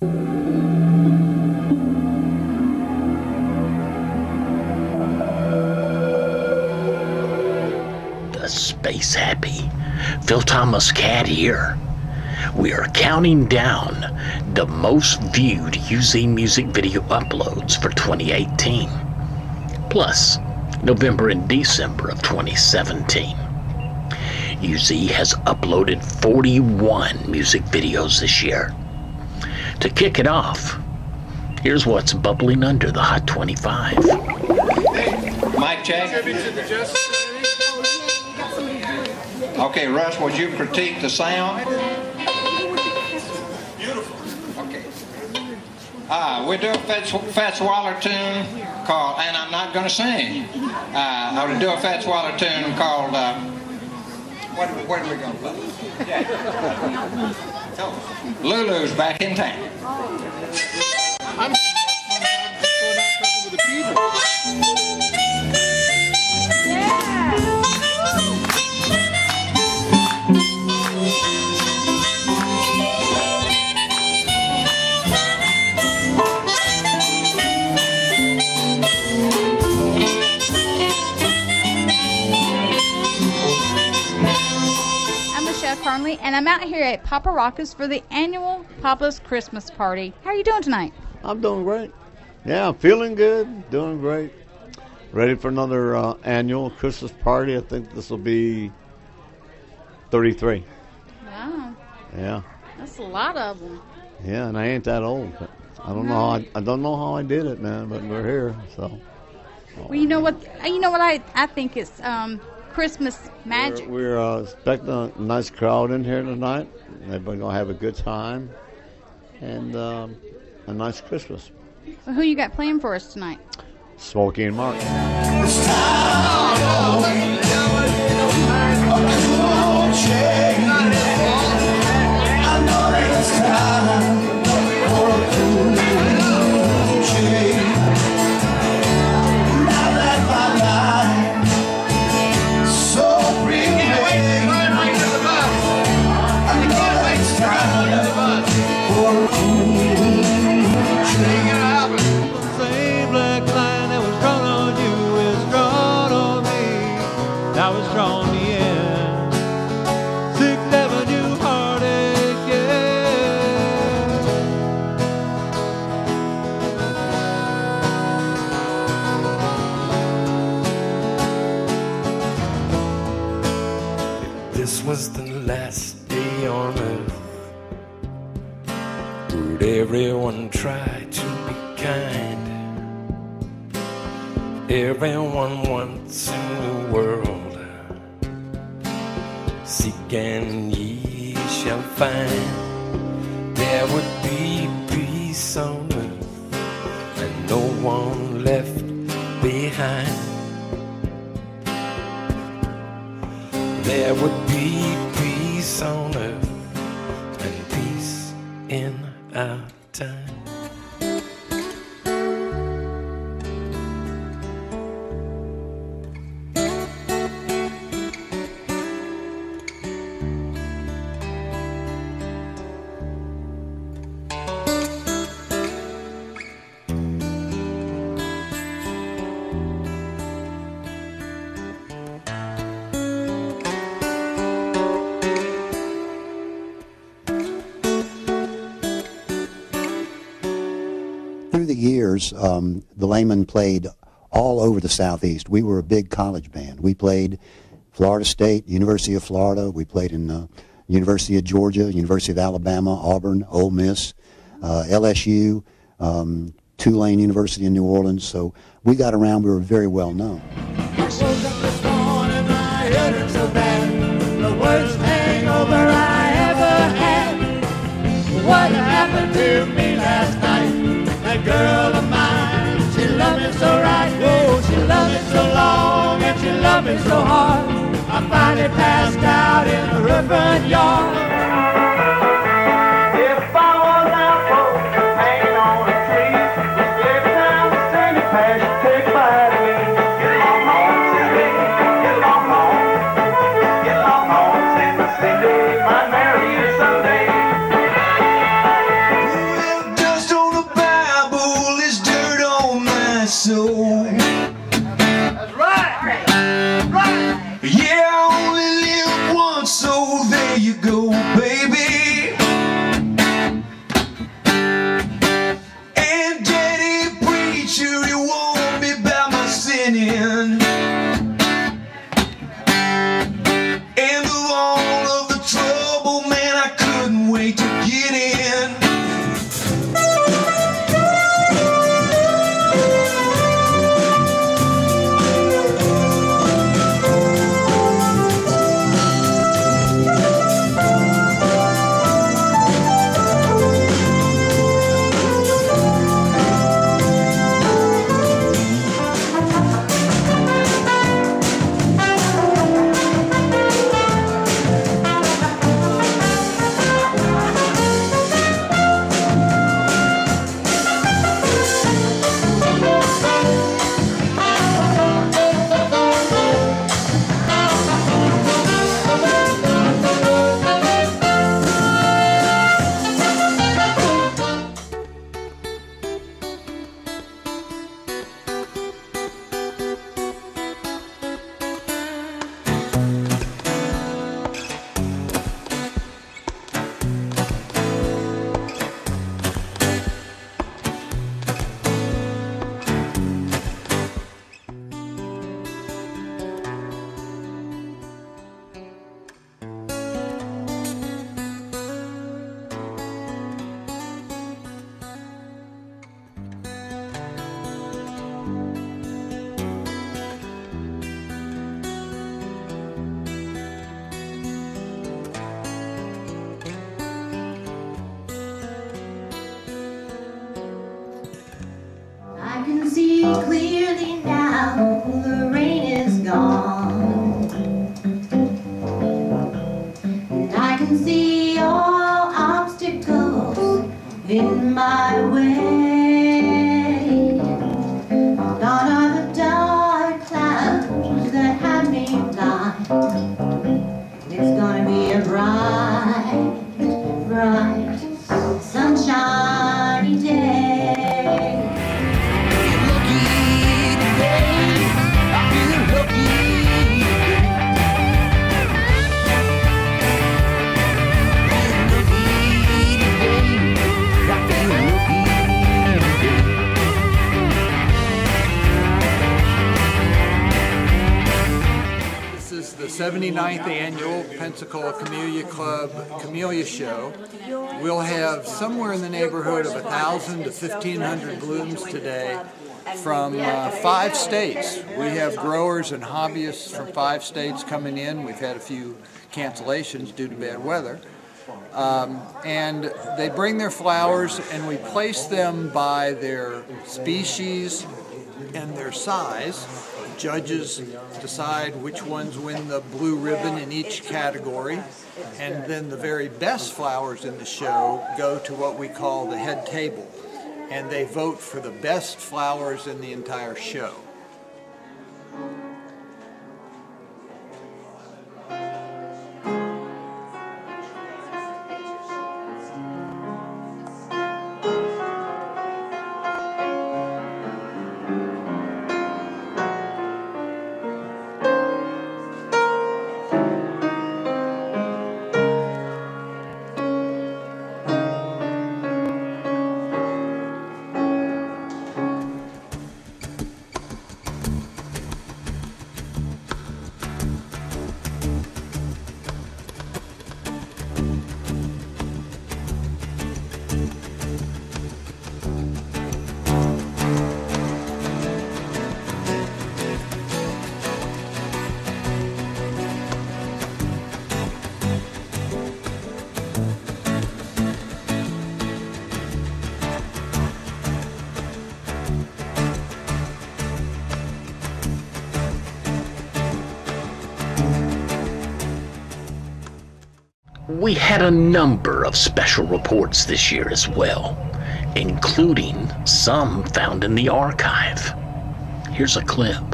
The Space Happy. Phil Thomas Katt here. We are counting down the most viewed UZ music video uploads for 2018, plus November and December of 2017. UZ has uploaded 41 music videos this year. To kick it off, here's what's bubbling under the Hot 25. Mike, check. Okay, Russ, would you critique the sound? Beautiful. Okay. Uh, we do a Fats, Fats Waller tune called, and I'm not going to sing. Uh, I would do a Fats Waller tune called, uh, what, what are we going to. Lulu's back in town. I'm with the people. And I'm out here at Papa Rocca's for the annual Papa's Christmas party. How are you doing tonight? I'm doing great. Yeah, I'm feeling good, doing great. Ready for another uh, annual Christmas party. I think this will be 33. Wow, Yeah, that's a lot of them. yeah, and I ain't that old. But I don't know how I, I don't know how I did it, man. But we're here, so Well, you know what? You know what I I think it's um, Christmas magic. we're, we're uh, expecting a nice crowd in here tonight. Everybody gonna have a good time and um, a nice Christmas. So who you got playing for us tonight? Smokey and Mark. same That was drawn in. Sixth Avenue heartache, yeah. This was the last day on earth. Would everyone try to be kind? Everyone wants and ye shall find. There would the years, um, the Layman played all over the Southeast. We were a big college band. We played Florida State, University of Florida. We played in uh, University of Georgia, University of Alabama, Auburn, Ole Miss, uh, LSU, um, Tulane University in New Orleans. So we got around. We were very well known. What happened to me last night? That girl of mine, she loved me so right. Oh, she loved me so long and she loved me so hard. I finally passed out in her front yard. See annual Pensacola Camellia Club Camellia Show. We'll have somewhere in the neighborhood of 1,000 to 1,500 blooms today from uh, five states. We have growers and hobbyists from five states coming in. We've had a few cancellations due to bad weather. Um, and they bring their flowers and we place them by their species and their size. Judges decide which ones win the blue ribbon in each category. And then the very best flowers in the show go to what we call the head table. And they vote for the best flowers in the entire show. We had a number of special reports this year as well, including some found in the archive. Here's a clip.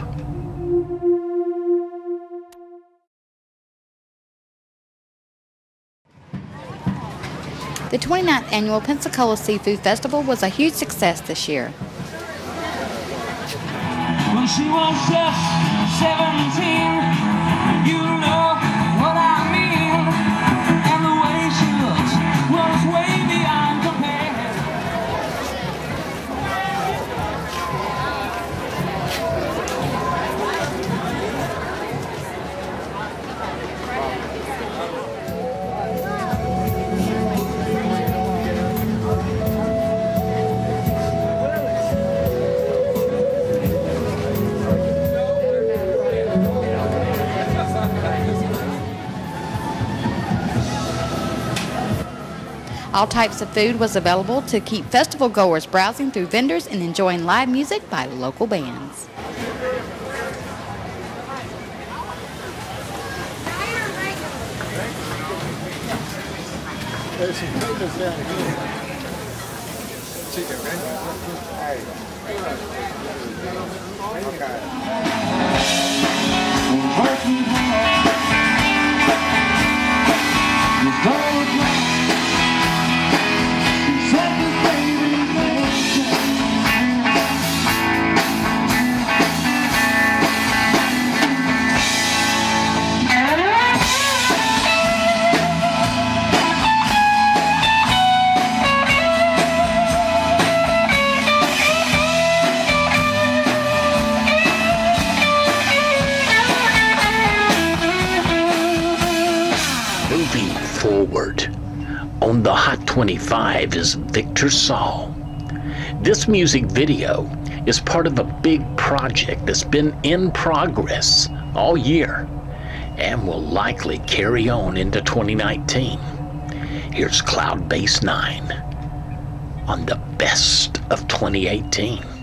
The 29th annual Pensacola Seafood Festival was a huge success this year. When All types of food was available to keep festival goers browsing through vendors and enjoying live music by local bands. There's 25 is Victor Saul. This music video is part of a big project that's been in progress all year and will likely carry on into 2019. Here's Cloud Base 9 on the best of 2018.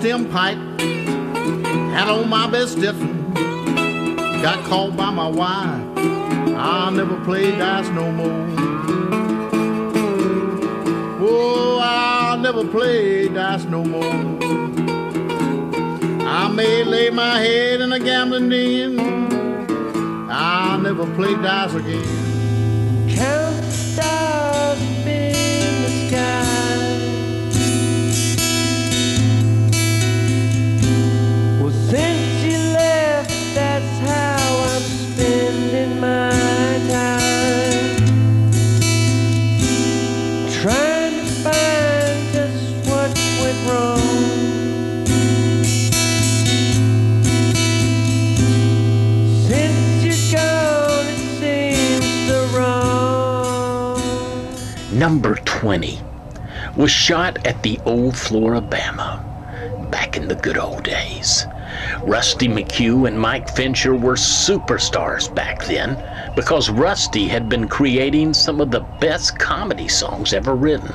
Stem pipe, had on my best Stetson, got caught by my wife. I'll never play dice no more. Oh, I'll never play dice no more. I may lay my head in a gambling den. I'll never play dice again. Number 20 was shot at the old Flora-Bama back in the good old days. Rusty McHugh and Mike Fincher were superstars back then because Rusty had been creating some of the best comedy songs ever written.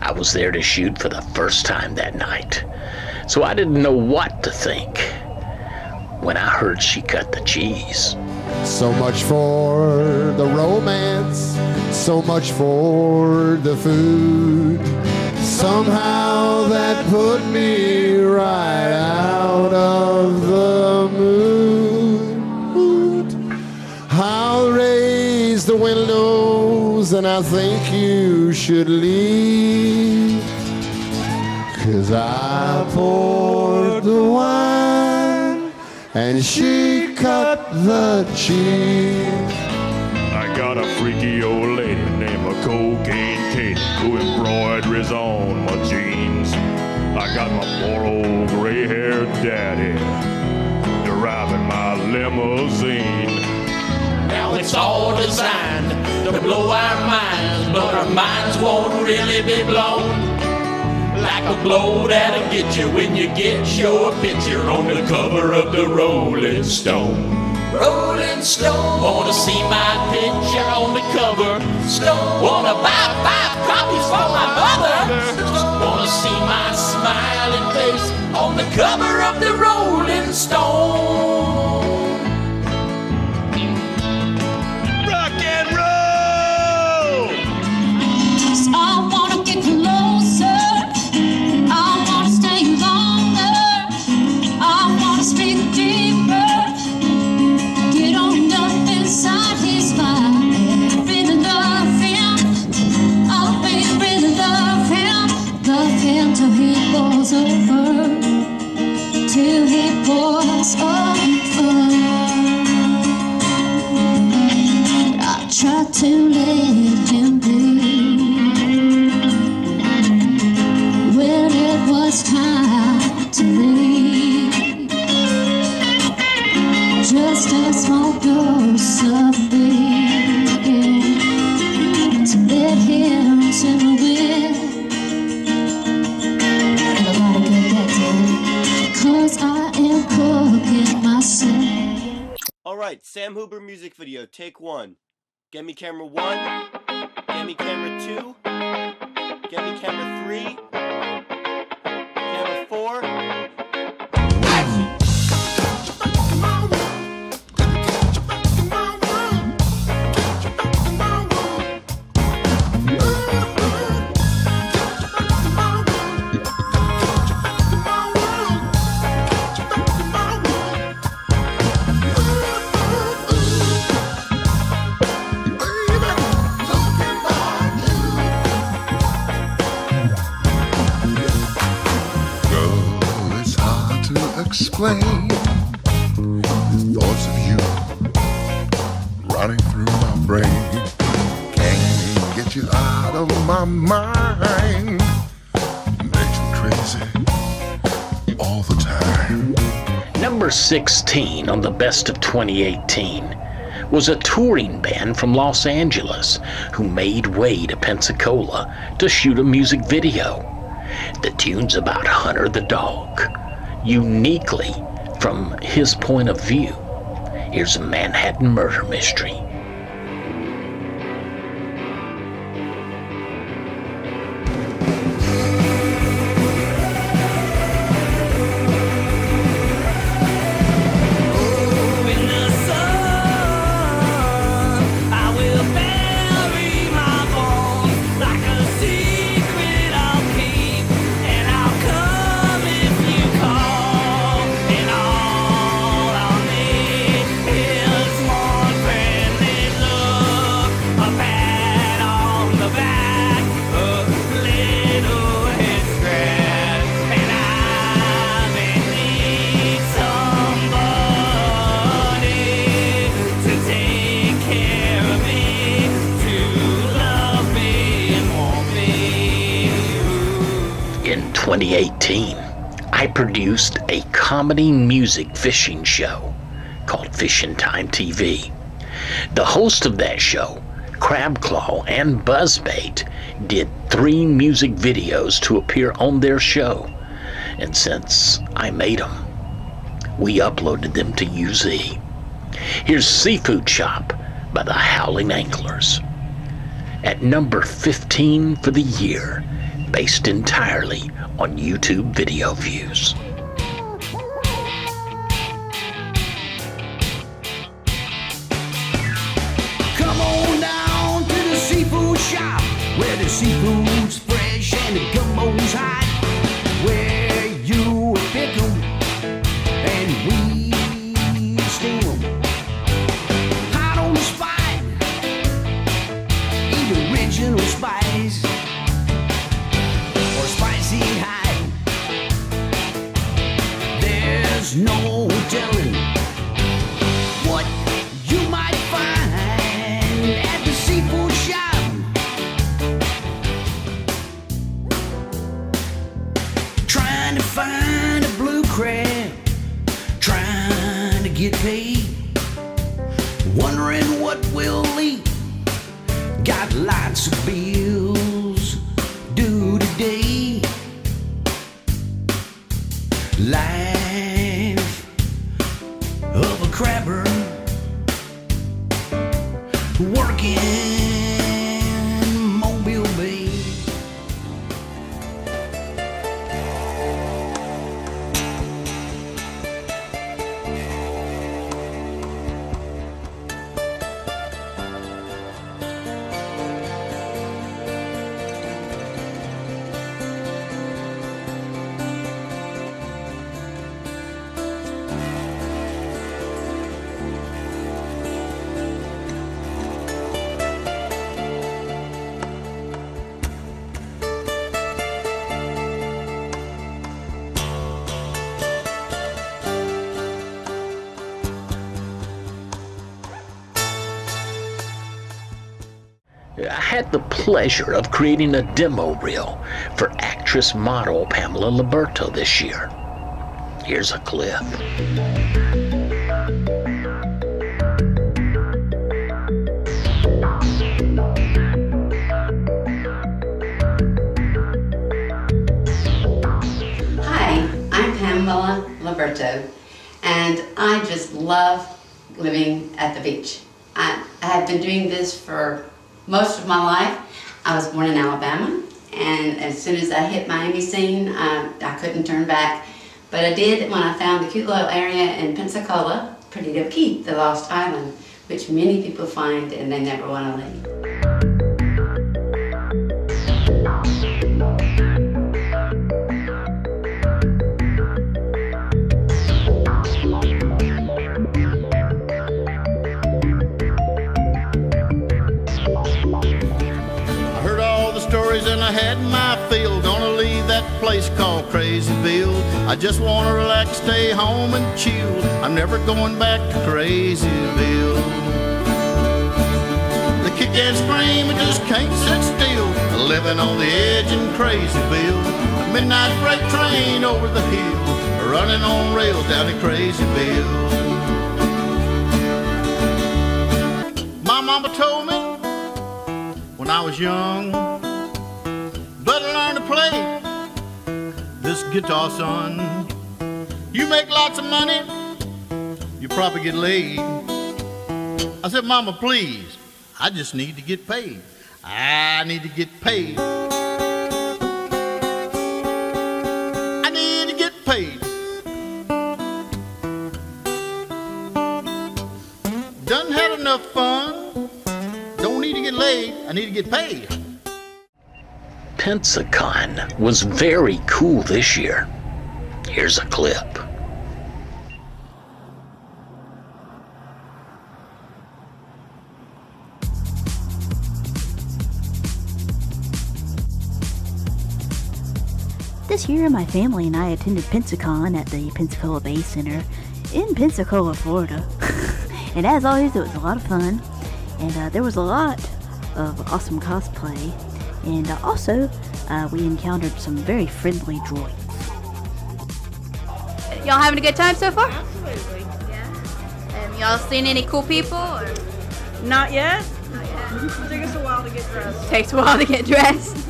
I was there to shoot for the first time that night, so I didn't know what to think when I heard she cut the cheese. So much for the romance, so much for the food. Somehow that put me right out of the mood. I'll raise the windows and I think you should leave. Cause I poured the wine and she cut the cheese. I got a freaky old lady Cocaine Katie who embroideries on my jeans. I got my poor old gray-haired daddy driving my limousine. Now it's all designed to blow our minds, but our minds won't really be blown. Like a blow that'll get you when you get your picture on the cover of the Rolling Stone. Rolling Stone, wanna see my picture on the cover? Wanna buy five copies for my mother? Wanna see my smiling face on the cover of the Rolling Stone? Sam Huber music video, take one. Get me camera one. Get me camera two. Get me camera three. 16 on the best of 2018 was a touring band from Los Angeles who made way to Pensacola to shoot a music video. The tune's about Hunter the dog, uniquely from his point of view. Here's a Manhattan murder mystery. Comedy music fishing show called Fishing Time TV. The host of that show, Crabclaw and Buzzbait, did three music videos to appear on their show. And since I made them, we uploaded them to UZ. Here's Seafood Shop by the Howling Anglers. At number 15 for the year, based entirely on YouTube video views. Where had the pleasure of creating a demo reel for actress model Pamela Leberto this year. Here's a clip. Hi, I'm Pamela Leberto, and I just love living at the beach. I, I have been doing this for most of my life. I was born in Alabama, and as soon as I hit Miami um, scene, I, I couldn't turn back. But I did when I found the cute little area in Pensacola, Perdido Key, the Lost Island, which many people find and they never want to leave. I had my fill. Gonna leave that place place called Crazyville. I just wanna relax, stay home and chill. I'm never going back to Crazyville. The kick and scream, I just can't sit still. Living on the edge in Crazyville. A midnight freight train over the hill, running on rails down in Crazyville. My mama told me when I was young, this guitar, son. You make lots of money, you probably get laid. I said, Mama, please, I just need to get paid. I need to get paid. I need to get paid. Done had enough fun. Don't need to get laid. I need to get paid. Pensacon was very cool this year. Here's a clip. This year, my family and I attended Pensacon at the Pensacola Bay Center in Pensacola, Florida. and as always, it was a lot of fun. And uh, there was a lot of awesome cosplay. And uh, also, uh, we encountered some very friendly droids. Y'all having a good time so far? Absolutely. Yeah. Um, y'all seen any cool people? Or? Not yet. Not yet. It took us a while to get dressed. Takes a while to get dressed.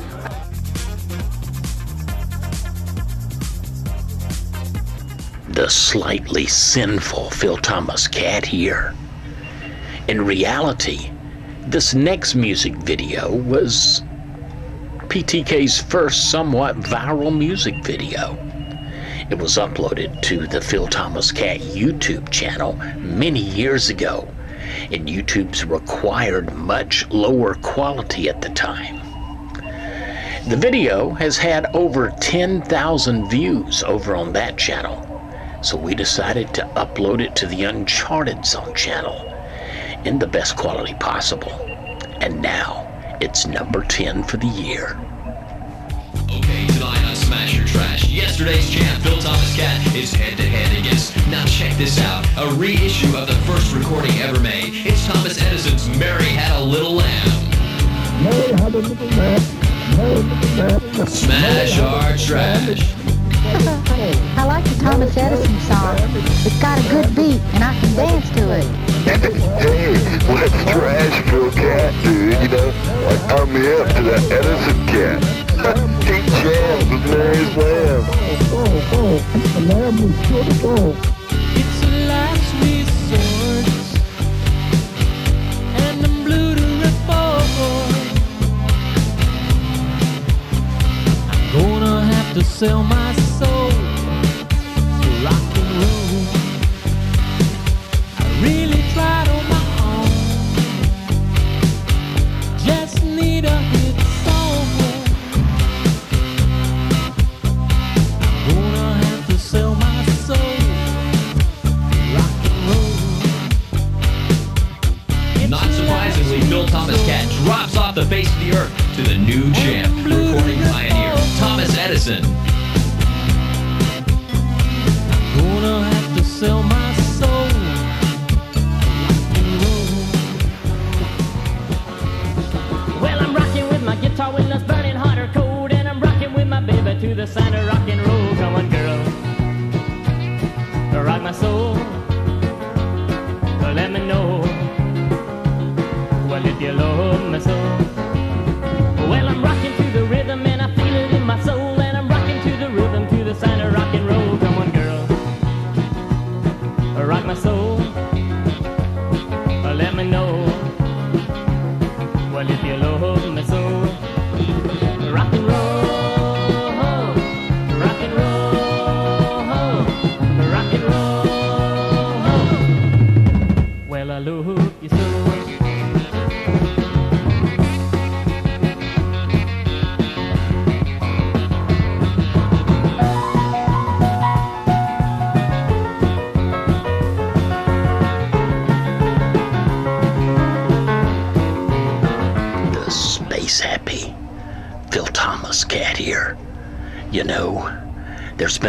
the slightly sinful Phil Thomas Katt here. In reality, this next music video was PTK's first somewhat viral music video. It was uploaded to the Phil Thomas Katt YouTube channel many years ago, and YouTube's required much lower quality at the time. The video has had over 10,000 views over on that channel, so we decided to upload it to the Uncharted Zone channel in the best quality possible. And now it's number 10 for the year. Okay, tonight on Smash Your Trash, yesterday's champ, Phil Thomas Katt, is head-to-head against. Now check this out, a reissue of the first recording ever made. It's Thomas Edison's Mary Had a Little Lamb. Mary had a little lamb. Mary had a little lamb. Smash our trash. I like the Thomas Edison song. It's got a good beat, and I can dance to it. Hey, let's trash Phil Katt, dude, you know? Like, me up to that Edison cat. he jams with Mary's lamb. Oh, oh, oh, the lamb was go. It's a and I'm blue to report. I'm gonna have to sell my face of the earth to the new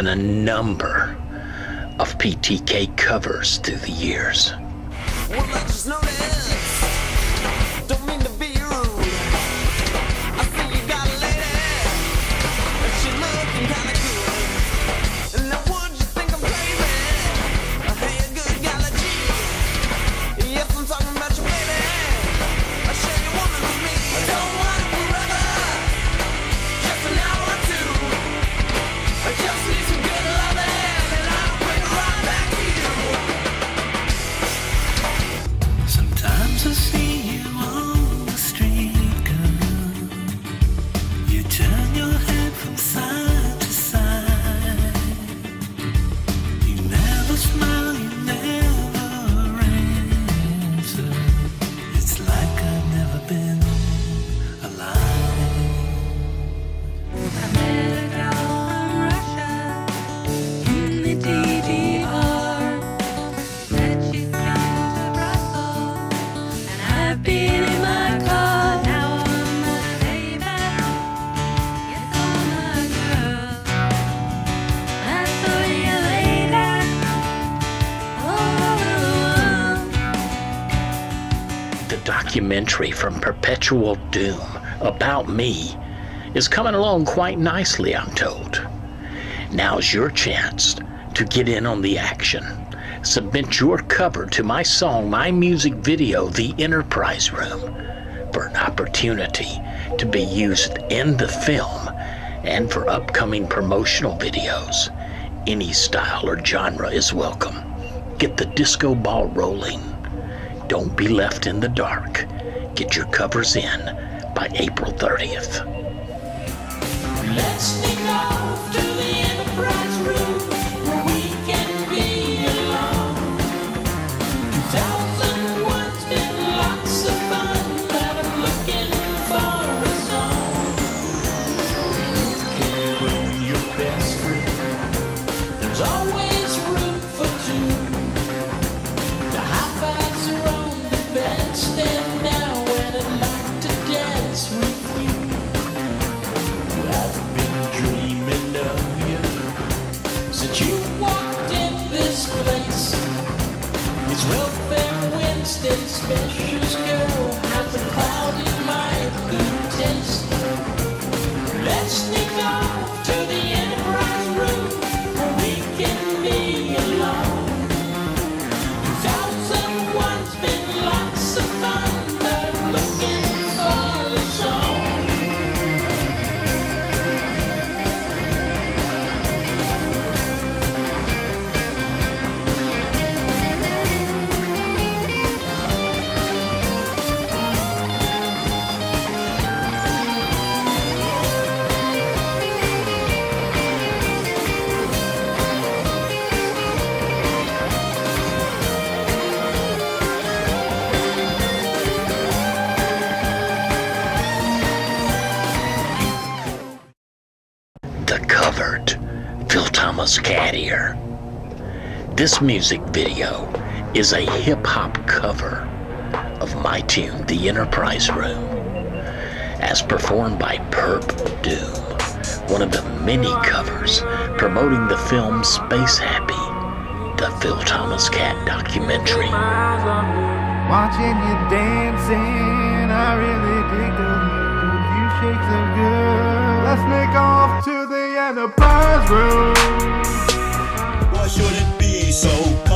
been a number of PTK covers through the years. documentary from Perpetual Doom about me is coming along quite nicely, I'm told. Now's your chance to get in on the action. Submit your cover to my song, my music video, The Enterprise Room, for an opportunity to be used in the film and for upcoming promotional videos. Any style or genre is welcome. Get the disco ball rolling. Don't be left in the dark. Get your covers in by April 30th. fish. This music video is a hip hop cover of my tune, The Enterprise Room, as performed by Perp Doom, one of the many covers promoting the film Space Happy, the Phil Thomas Katt documentary. Watching you dancing, I really dig the. You shake so good. Let's make off to the Enterprise Room. What should it so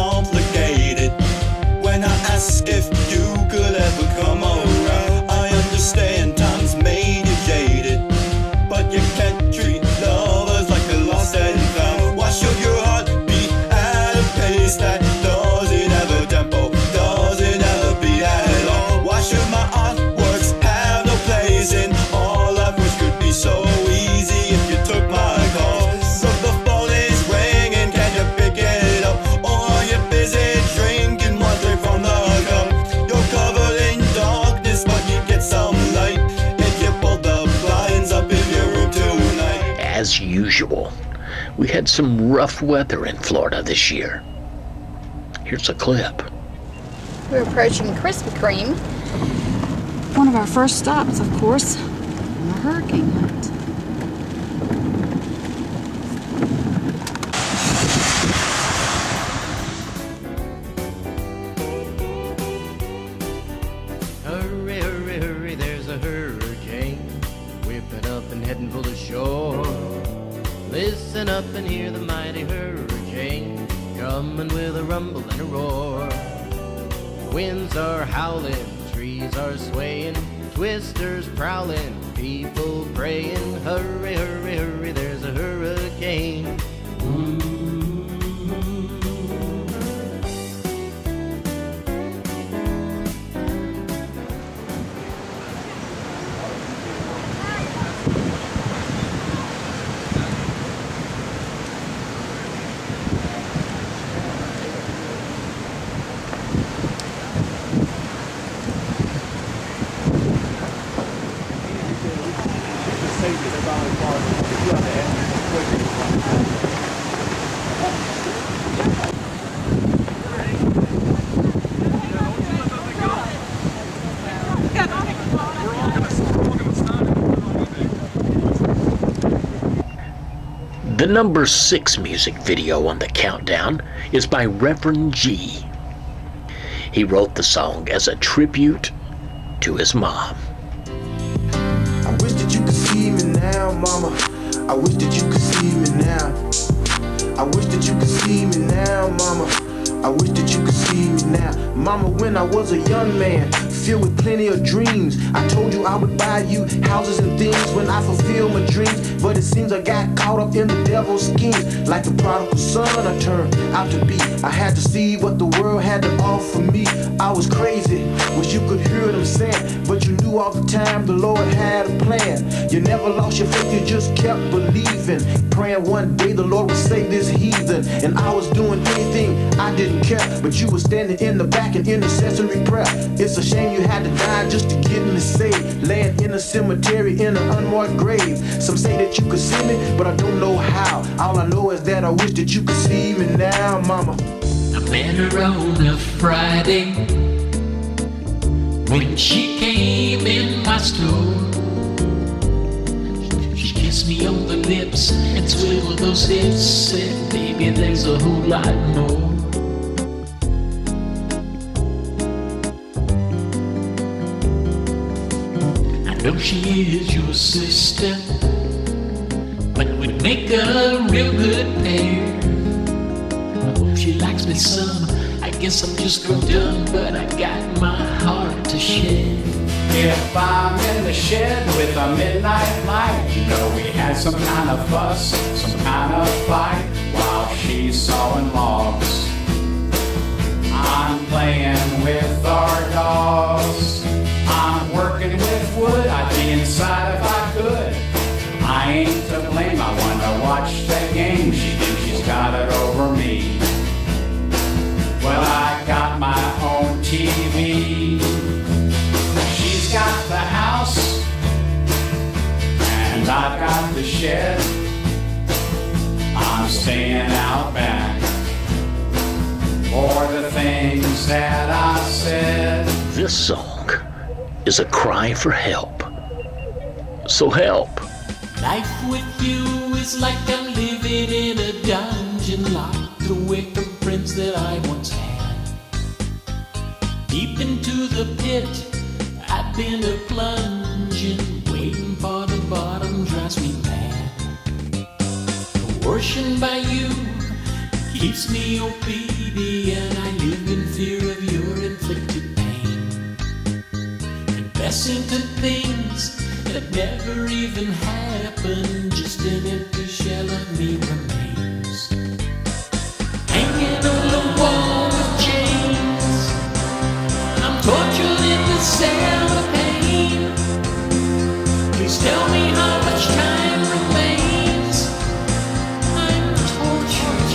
had some rough weather in Florida this year. Here's a clip. We're approaching Krispy Kreme. One of our first stops, of course. Coming with a rumble and a roar. Winds are howling, trees are swaying, twisters prowling, people praying. Hurry, hurry, hurry, there's a hurricane. The number six music video on the countdown is by Reverend G. He wrote the song as a tribute to his mom. I wish that you could see me now, mama. I wish that you could see me now. I wish that you could see me now, mama. I wish that you could see me now. Mama, when I was a young man, filled with plenty of dreams, I told you I would buy you houses and things when I fulfill my dreams. But it seems I got caught up in the devil's scheme. Like the prodigal son I turned out to be. I had to see what the world had to offer me. I was crazy, wish you could hear what I'm saying. But you knew all the time the Lord had a plan. You never lost your faith, you just kept believing. Praying one day the Lord would save this heathen. And I was doing anything I didn't care. But you were standing in the back in intercessory prayer. It's a shame you had to die just to get me saved. Laying in a cemetery in an unmarked grave. Some say that you could see me, but I don't know how. All I know is that I wish that you could see me now, mama. I met her on a Friday when she came in my store. She kissed me on the lips and swiveled those hips. Said, baby, there's a whole lot more. She is your sister, but we'd make a real good pair. I hope she likes me some. I guess I'm just grown dumb, but I got my heart to share. If I'm in the shed with a midnight light, you know we had some kind of fuss, some kind of fight while she's sawing logs. I'm playing with our dogs. I'm working with wood. Be inside if I could. I ain't to blame. I wanna watch the game. She thinks she's got it over me. Well, I got my own TV. She's got the house, and I've got the shed. I'm staying out back for the things that I said. This song is a cry for help. So help. Life with you is like I'm living in a dungeon locked away from friends that I once had. Deep into the pit, I've been a plunging, waiting for the bottom drives me mad. Coercion by you keeps me obedient. I live in fear of your inflicted pain. Confessing to things that never even happened, just an empty shell of me remains. Hanging on the wall with chains, I'm tortured in the cell of pain. Please tell me how much time remains. I'm tortured,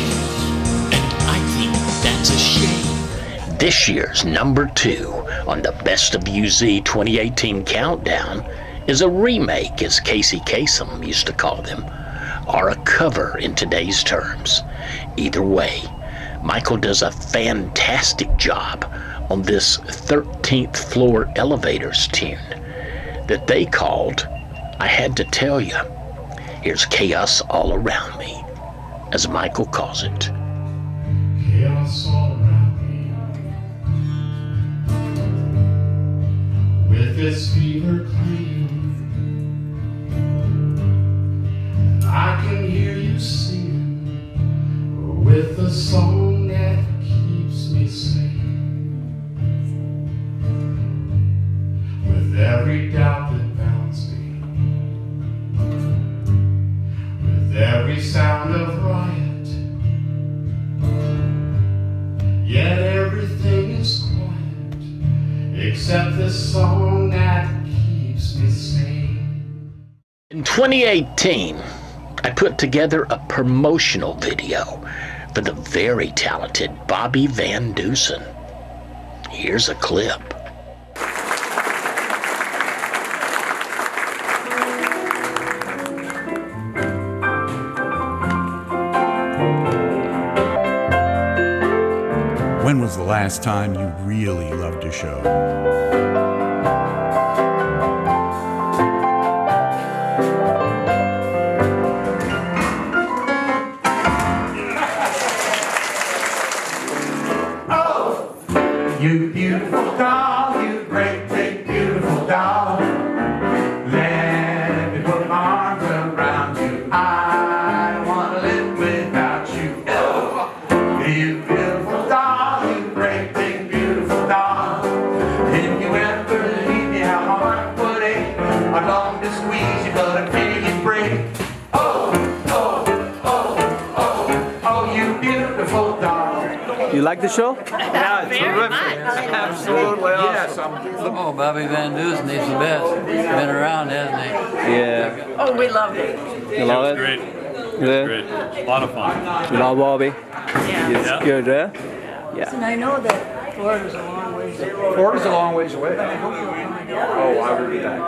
and I think that's a shame. This year's number two on the Best of UZ 2018 countdown is a remake, as Casey Kasem used to call them, or a cover in today's terms. Either way, Michael does a fantastic job on this 13th floor elevators tune that they called I Had to Tell You. Here's Chaos All Around Me, as Michael calls it. Chaos with this fever claim. I can hear you sing the song that keeps me sane. With every doubt that bounds me, with every sound of riot, yet everything is quiet except this song that keeps me sane. In 2018, I put together a promotional video for the very talented Bobby Van Deusen. Here's a clip. When was the last time you really loved a show? Like the show? Yeah, terrific. Absolutely Yes, awesome. Oh, Bobby Van Deusen, he's the best. Been around, hasn't he? Yeah. Oh, we love it. You love it? Great. Yeah. Great. A lot of fun. You love Bobby? Yeah. It's Yeah. good, eh? Yeah. And I know that Florida's a long ways away. Florida's a long ways away. Oh, I will be back.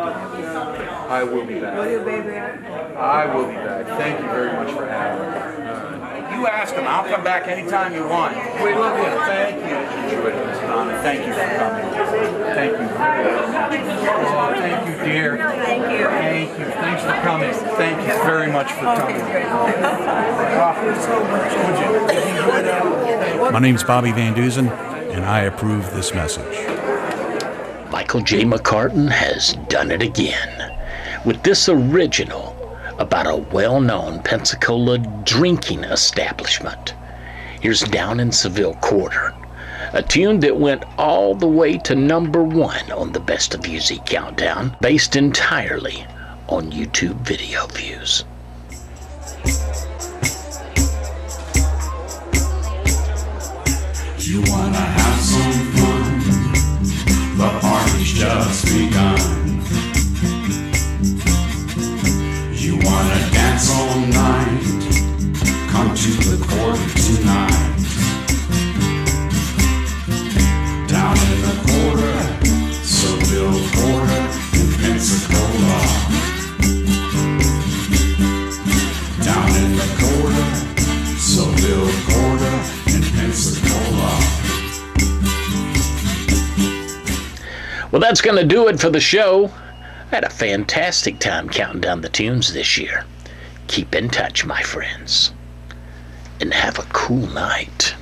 I will be back. Will back. you, baby? I will be back. Thank you very much for having me. You ask him. I'll come back anytime you want. We love you. Thank you. Enjoyed it, Mr. Donna. Thank you for coming. Thank you. Oh, thank you, dear. Thank you. Thank you. Thanks for coming. Thank you very much for coming. My name's Bobby Van Deusen, and I approve this message. Michael J. McCartan has done it again with this original about a well known Pensacola drinking establishment. Here's Down in Seville Quarter, a tune that went all the way to number one on the Best of Music Countdown, based entirely on YouTube video views. You wanna have some fun? The party's just begun. You wanna dance all night? Come to the quarter tonight. Down in the quarter, Seville Quarter in Pensacola. Down in the quarter, Seville Quarter in Pensacola. Well, that's going to do it for the show. Had a fantastic time counting down the tunes this year. Keep in touch, my friends, and have a cool night.